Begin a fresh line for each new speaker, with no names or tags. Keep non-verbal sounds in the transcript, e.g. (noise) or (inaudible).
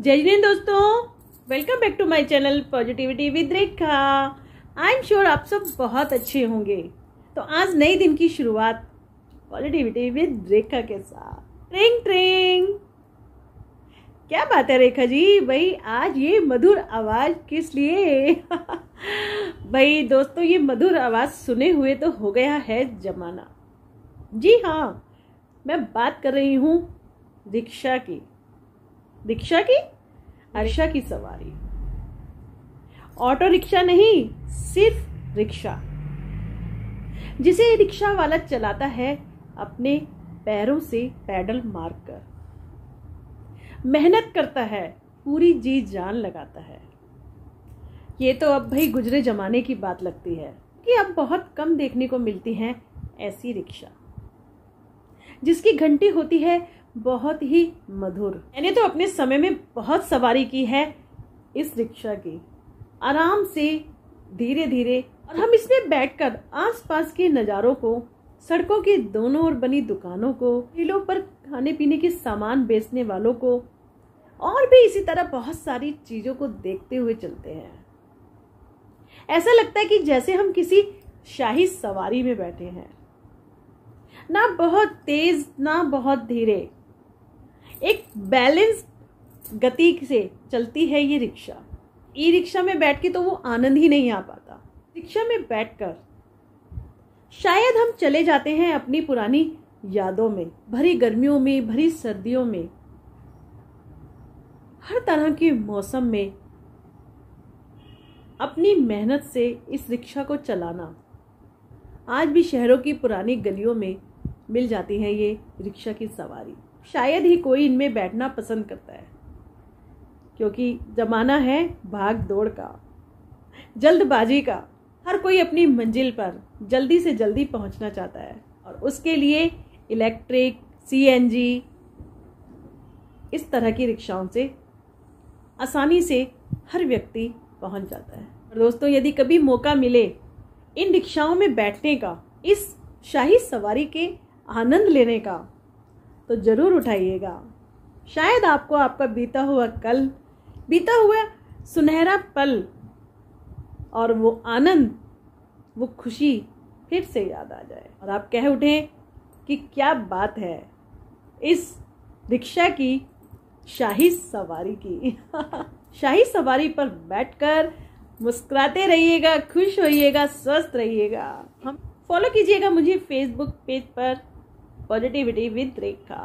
जय हिंद दोस्तों welcome back to my channel positivity with Rekha I am sure आप सब बहुत अच्छे होंगे। तो आज नए दिन की शुरुआत पॉजिटिविटी विद रेखा के साथ। ट्रिंग ट्रिंग क्या बात है रेखा जी? भाई, आज ये मधुर आवाज़ किस लिए? (laughs) भाई, दोस्तों, ये मधुर आवाज़ सुने हुए तो हो गया है जमाना। जी हाँ मैं बात कर रही हूँ रिक्शा की। रिक्शा की रिक्शा की सवारी। ऑटो रिक्शा नहीं, सिर्फ़ रिक्शा। जिसे रिक्शा वाला चलाता है, अपने पैरों से पैडल मारकर। मेहनत करता है, पूरी जी जान लगाता है। ये तो अब भाई गुजरे जमाने की बात लगती है कि अब बहुत कम देखने को मिलती हैं ऐसी रिक्शा। जिसकी घंटी होती है बहुत ही मधुर। मैंने तो अपने समय में बहुत सवारी की है इस रिक्शा की। आराम से धीरे धीरे और हम इसमें बैठकर आसपास के नज़ारों को, सड़कों के दोनों ओर बनी दुकानों को, ठेलों पर खाने पीने के सामान बेचने वालों को, और भी इसी तरह बहुत सारी चीज़ों को देखते हुए चलते हैं। ऐसा लगता है कि जैसे हम किसी शाही सवारी में बैठे हैं। ना बहुत तेज, ना बहुत धीरे एक बैलेंस गति से चलती है ये रिक्शा। ई रिक्शा में बैठ के तो वो आनंद ही नहीं आ पाता। रिक्शा में बैठकर शायद हम चले जाते हैं अपनी पुरानी यादों में, भरी गर्मियों में, भरी सर्दियों में। हर तरह के मौसम में अपनी मेहनत से इस रिक्शा को चलाना। आज भी शहरों की पुरानी गलियों में मिल जाती है ये रिक्शा की सवारी। शायद ही कोई इनमें बैठना पसंद करता है। क्योंकि जमाना है भाग दौड़ का, जल्दबाजी का। हर कोई अपनी मंजिल पर जल्दी से जल्दी पहुँचना चाहता है। और उसके लिए इलेक्ट्रिक सीएनजी इस तरह की रिक्शाओं से आसानी से हर व्यक्ति पहुँच जाता है। और दोस्तों, यदि कभी मौका मिले इन रिक्शाओं में बैठने का, इस शाही सवारी के आनंद लेने का तो ज़रूर उठाइएगा। शायद आपको आपका बीता हुआ कल, बीता हुआ सुनहरा पल और वो आनंद, वो खुशी फिर से याद आ जाए। और आप कह उठें कि क्या बात है इस रिक्शा की शाही सवारी की। (laughs) शाही सवारी पर बैठकर मुस्कुराते रहिएगा, खुश होइएगा, स्वस्थ रहिएगा। हम फॉलो कीजिएगा मुझे फेसबुक पेज पर। Positivity with Rekha